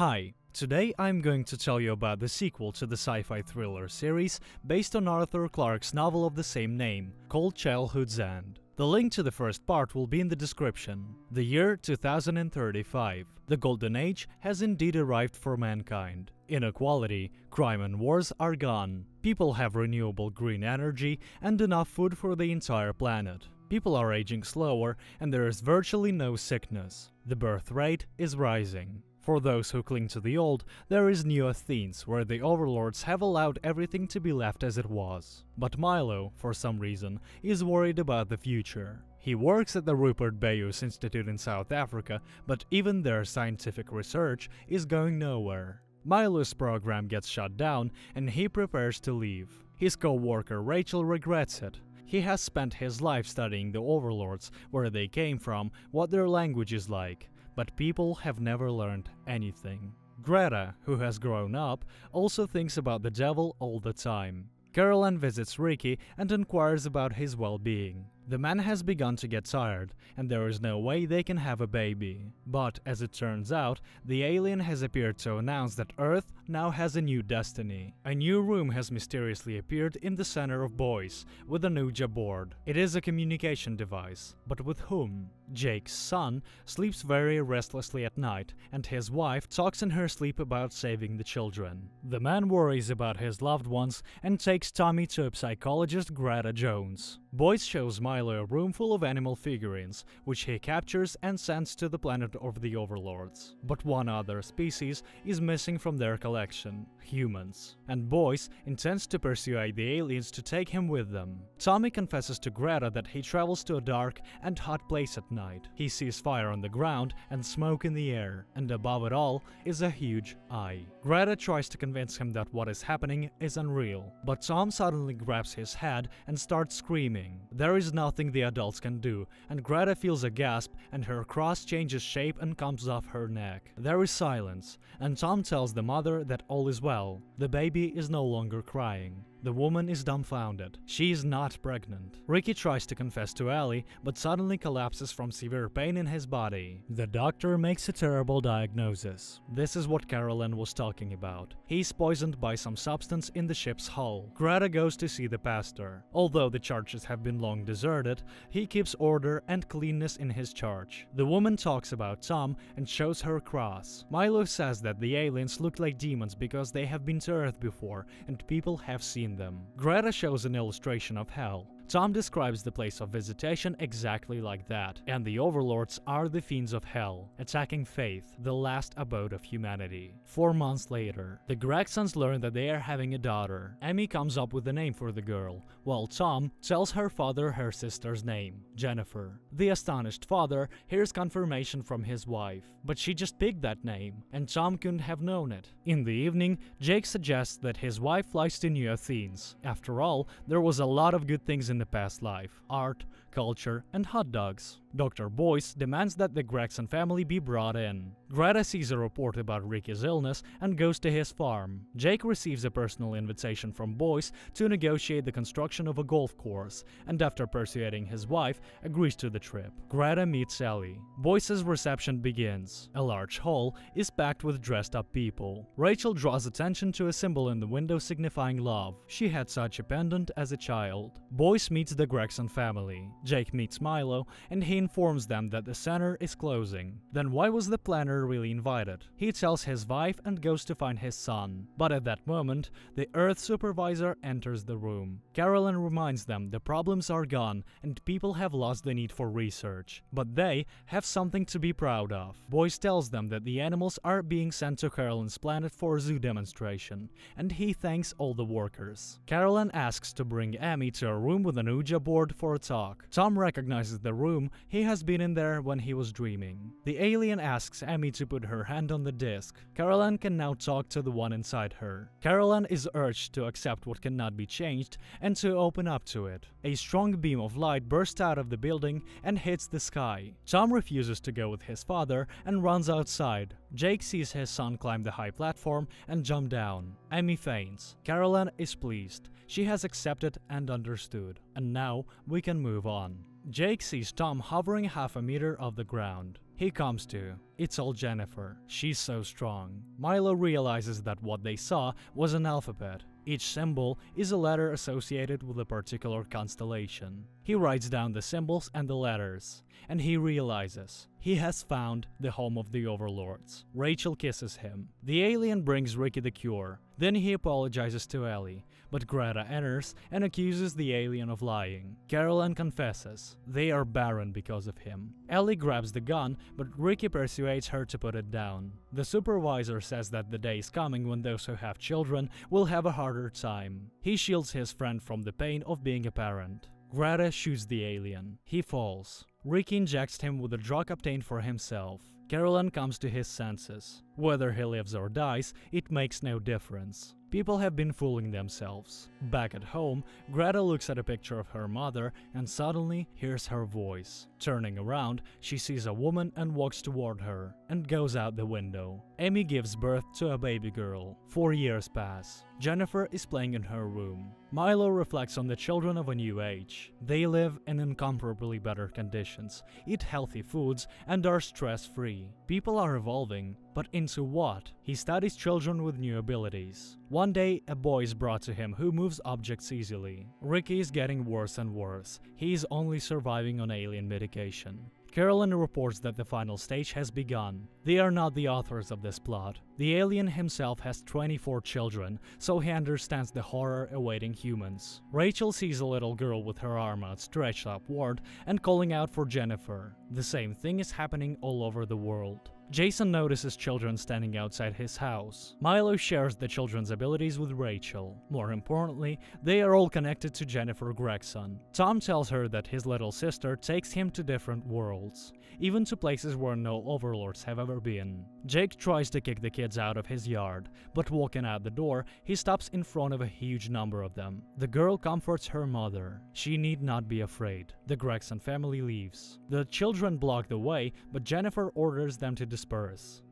Hi, today I'm going to tell you about the sequel to the sci-fi thriller series based on Arthur Clarke's novel of the same name, called Childhood's End. The link to the first part will be in the description. The year 2035. The Golden Age has indeed arrived for mankind. Inequality, crime and wars are gone. People have renewable green energy and enough food for the entire planet. People are aging slower and there is virtually no sickness. The birth rate is rising. For those who cling to the old, there is New Athens, where the overlords have allowed everything to be left as it was. But Milo, for some reason, is worried about the future. He works at the Rupert Boyce Institute in South Africa, but even their scientific research is going nowhere. Milo's program gets shut down and he prepares to leave. His co-worker Rachel regrets it. He has spent his life studying the overlords, where they came from, what their language is like, but people have never learned anything. Greta, who has grown up, also thinks about the devil all the time. Karellen visits Ricky and inquires about his well-being. The man has begun to get tired, and there is no way they can have a baby. But, as it turns out, the alien has appeared to announce that Earth now has a new destiny. A new room has mysteriously appeared in the center of Boyce, with a Ouija board. It is a communication device. But with whom? Jake's son sleeps very restlessly at night, and his wife talks in her sleep about saving the children. The man worries about his loved ones and takes Tommy to a psychologist Greta Jones. Boyce shows Milo a room full of animal figurines, which he captures and sends to the planet of the Overlords. But one other species is missing from their collection humans. And Boyce intends to persuade the aliens to take him with them. Tommy confesses to Greta that he travels to a dark and hot place at night. He sees fire on the ground and smoke in the air, and above it all is a huge eye. Greta tries to convince him that what is happening is unreal, but Tom suddenly grabs his head and starts screaming. There is nothing the adults can do, and Greta feels a gasp and her cross changes shape and comes off her neck. There is silence, and Tom tells the mother that all is well. The baby is no longer crying. The woman is dumbfounded. She is not pregnant. Ricky tries to confess to Ellie, but suddenly collapses from severe pain in his body. The doctor makes a terrible diagnosis. This is what Karellen was talking about. He's poisoned by some substance in the ship's hull. Greta goes to see the pastor. Although the churches have been long deserted, he keeps order and cleanness in his church. The woman talks about Tom and shows her cross. Milo says that the aliens look like demons because they have been to Earth before and people have seen them. Greta shows an illustration of hell. Tom describes the place of visitation exactly like that, and the overlords are the fiends of hell, attacking Faith, the last abode of humanity. Four months later, the Gregsons learn that they are having a daughter. Emmy comes up with a name for the girl, while Tom tells her father her sister's name, Jennifer. The astonished father hears confirmation from his wife, but she just picked that name, and Tom couldn't have known it. In the evening, Jake suggests that his wife flies to New Athens. After all, there was a lot of good things in the past life. Art, culture, and hot dogs. Dr. Boyce demands that the Gregson family be brought in. Greta sees a report about Ricky's illness and goes to his farm. Jake receives a personal invitation from Boyce to negotiate the construction of a golf course, and after persuading his wife, agrees to the trip. Greta meets Ellie. Boyce's reception begins. A large hall is packed with dressed up people. Rachel draws attention to a symbol in the window signifying love. She had such a pendant as a child. Boyce meets the Gregson family. Jake meets Milo, and he informs them that the center is closing. Then why was the planner really invited? He tells his wife and goes to find his son. But at that moment, the Earth supervisor enters the room. Karellen reminds them the problems are gone and people have lost the need for research. But they have something to be proud of. Boyce tells them that the animals are being sent to Karellen's planet for a zoo demonstration, and he thanks all the workers. Karellen asks to bring Emmy to a room with an Ouija board for a talk. Tom recognizes the room, he has been in there when he was dreaming. The alien asks Emmy to put her hand on the disc. Caroline can now talk to the one inside her. Caroline is urged to accept what cannot be changed and to open up to it. A strong beam of light bursts out of the building and hits the sky. Tom refuses to go with his father and runs outside. Jake sees his son climb the high platform and jump down. Emmy faints. Karellen is pleased. She has accepted and understood. And now we can move on. Jake sees Tom hovering half a meter off the ground. he comes to. It's all Jennifer. She's so strong. Milo realizes that what they saw was an alphabet. Each symbol is a letter associated with a particular constellation. He writes down the symbols and the letters, and he realizes he has found the home of the overlords. Rachel kisses him. The alien brings Ricky the cure. Then he apologizes to Ellie, but Greta enters and accuses the alien of lying. Karellen confesses. They are barren because of him. Ellie grabs the gun, but Ricky persuades her to put it down. The supervisor says that the day is coming when those who have children will have a harder time. He shields his friend from the pain of being a parent. Greta shoots the alien. He falls. Ricky injects him with a drug obtained for himself. Karellen comes to his senses. Whether he lives or dies, it makes no difference. People have been fooling themselves. Back at home, Greta looks at a picture of her mother and suddenly hears her voice. Turning around, she sees a woman and walks toward her, and goes out the window. Amy gives birth to a baby girl. Four years pass. Jennifer is playing in her room. Milo reflects on the children of a new age. They live in incomparably better conditions, eat healthy foods, and are stress-free. People are evolving, but into what? He studies children with new abilities. One day, a boy is brought to him who moves objects easily. Ricky is getting worse and worse. He is only surviving on alien medication. Karellen reports that the final stage has begun. They are not the authors of this plot. The alien himself has 24 children, so he understands the horror awaiting humans. Rachel sees a little girl with her arm outstretched upward and calling out for Jennifer. The same thing is happening all over the world. Jason notices children standing outside his house. Milo shares the children's abilities with Rachel. More importantly, they are all connected to Jennifer Gregson. Tom tells her that his little sister takes him to different worlds, even to places where no overlords have ever been. Jake tries to kick the kids out of his yard, but walking out the door, he stops in front of a huge number of them. The girl comforts her mother. She need not be afraid. The Gregson family leaves. The children block the way, but Jennifer orders them to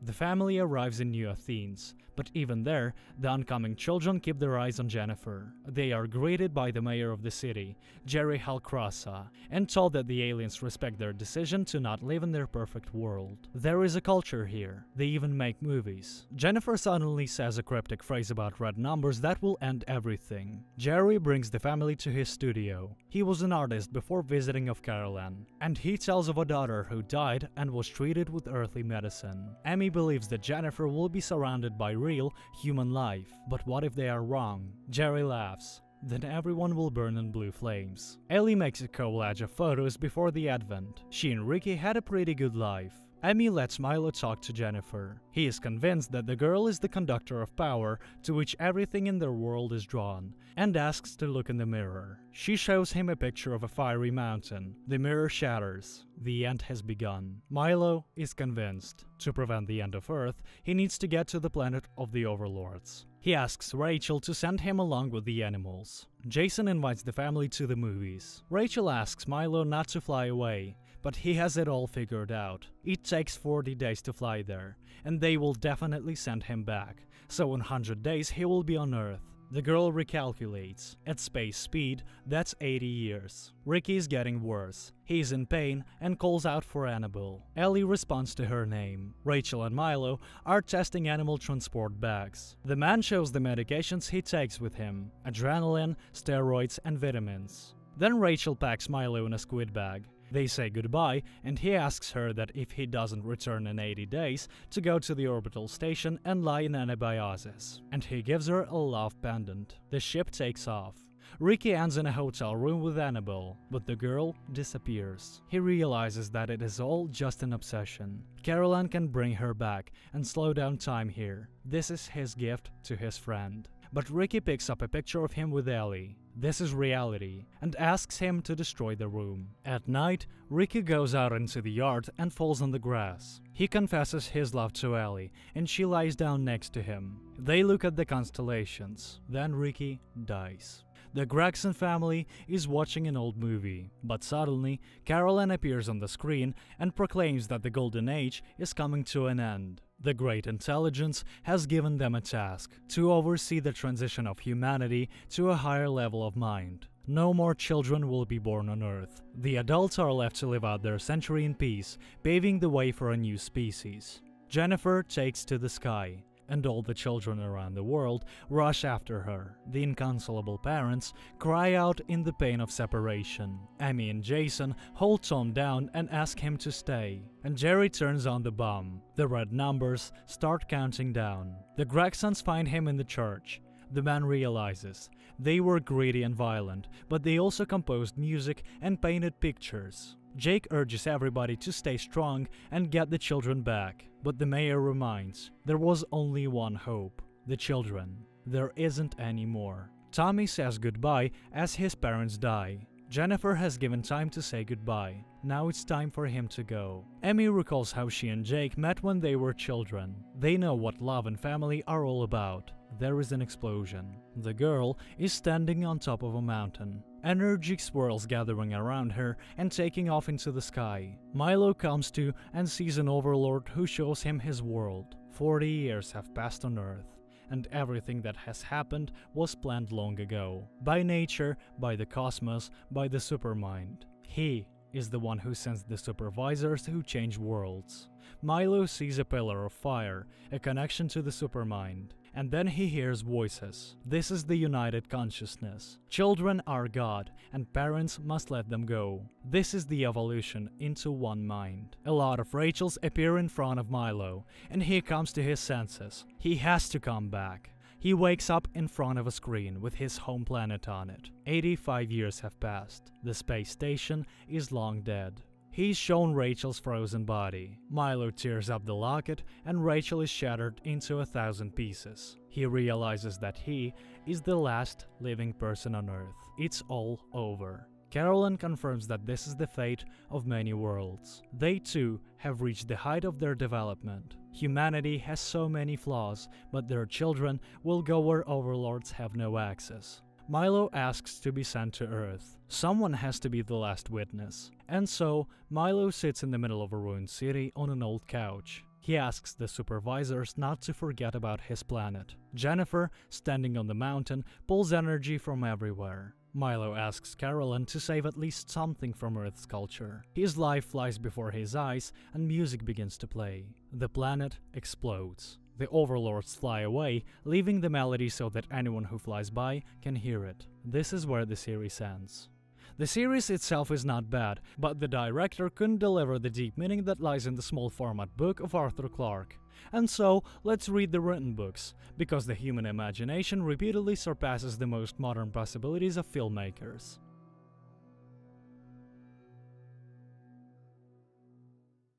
The family arrives in New Athens, but even there, the oncoming children keep their eyes on Jennifer. They are greeted by the mayor of the city, Jerry Halcrasa, and told that the aliens respect their decision to not live in their perfect world. There is a culture here. They even make movies. Jennifer suddenly says a cryptic phrase about red numbers that will end everything. Jerry brings the family to his studio. He was an artist before visiting of Karellen, and he tells of a daughter who died and was treated with earthly medicine. Amy believes that Jennifer will be surrounded by real, human life, but what if they are wrong? Jerry laughs. Then everyone will burn in blue flames. Ellie makes a collage of photos before the advent. She and Ricky had a pretty good life. Amy lets Milo talk to Jennifer. He is convinced that the girl is the conductor of power to which everything in their world is drawn, and asks to look in the mirror. She shows him a picture of a fiery mountain. The mirror shatters. The end has begun. Milo is convinced. To prevent the end of Earth, he needs to get to the planet of the Overlords. He asks Rachel to send him along with the animals. Jason invites the family to the movies. Rachel asks Milo not to fly away, but he has it all figured out. It takes 40 days to fly there, and they will definitely send him back, so in 100 days he will be on Earth. The girl recalculates. At space speed, that's 80 years. Ricky is getting worse. He is in pain and calls out for Annabelle. Ellie responds to her name. Rachel and Milo are testing animal transport bags. The man shows the medications he takes with him. Adrenaline, steroids and vitamins. Then Rachel packs Milo in a squid bag. They say goodbye, and he asks her that if he doesn't return in 80 days, to go to the orbital station and lie in anabiosis. And he gives her a love pendant. The ship takes off. Ricky ends in a hotel room with Annabelle, but the girl disappears. He realizes that it is all just an obsession. Karellen can bring her back and slow down time here. This is his gift to his friend. But Ricky picks up a picture of him with Ellie. This is reality, and asks him to destroy the room. At night, Ricky goes out into the yard and falls on the grass. He confesses his love to Ellie, and she lies down next to him. They look at the constellations. Then Ricky dies. The Gregson family is watching an old movie, but suddenly, Karellen appears on the screen and proclaims that the Golden Age is coming to an end. The Great Intelligence has given them a task to oversee the transition of humanity to a higher level of mind. No more children will be born on Earth. The adults are left to live out their century in peace, paving the way for a new species. Jennifer takes to the sky, and all the children around the world rush after her. The inconsolable parents cry out in the pain of separation. Amy and Jason hold Tom down and ask him to stay. And Jerry turns on the bomb. The red numbers start counting down. The Gregsons find him in the church. The man realizes they were greedy and violent, but they also composed music and painted pictures. Jake urges everybody to stay strong and get the children back, but the mayor reminds there was only one hope the children. There isn't any more. Tommy says goodbye as his parents die. Jennifer has given time to say goodbye. Now it's time for him to go. Emmy recalls how she and Jake met when they were children. They know what love and family are all about. There is an explosion. The girl is standing on top of a mountain. Energy swirls gathering around her and taking off into the sky. Milo comes to and sees an overlord who shows him his world. 40 years have passed on Earth, and everything that has happened was planned long ago. By nature, by the cosmos, by the supermind. He is the one who sends the supervisors who change worlds. Milo sees a pillar of fire, a connection to the supermind and then he hears voices. This is the united consciousness. Children are God, and parents must let them go. This is the evolution into one mind. A lot of Rachels appear in front of Milo, and he comes to his senses. He has to come back. He wakes up in front of a screen with his home planet on it. 85 years have passed. The space station is long dead. He's shown Rachel's frozen body. Milo tears up the locket and Rachel is shattered into a thousand pieces. He realizes that he is the last living person on Earth. It's all over. Karellen confirms that this is the fate of many worlds. They too have reached the height of their development. Humanity has so many flaws, but their children will go where overlords have no access. Milo asks to be sent to Earth. Someone has to be the last witness. And so, Milo sits in the middle of a ruined city on an old couch. He asks the supervisors not to forget about his planet. Jennifer, standing on the mountain, pulls energy from everywhere. Milo asks Karellen to save at least something from Earth's culture. His life flies before his eyes and music begins to play. The planet explodes. The overlords fly away, leaving the melody so that anyone who flies by can hear it. This is where the series ends. The series itself is not bad, but the director couldn't deliver the deep meaning that lies in the small format book of Arthur Clarke. And so, let's read the written books, because the human imagination repeatedly surpasses the most modern possibilities of filmmakers.